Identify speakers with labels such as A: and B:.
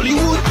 A: Hollywood,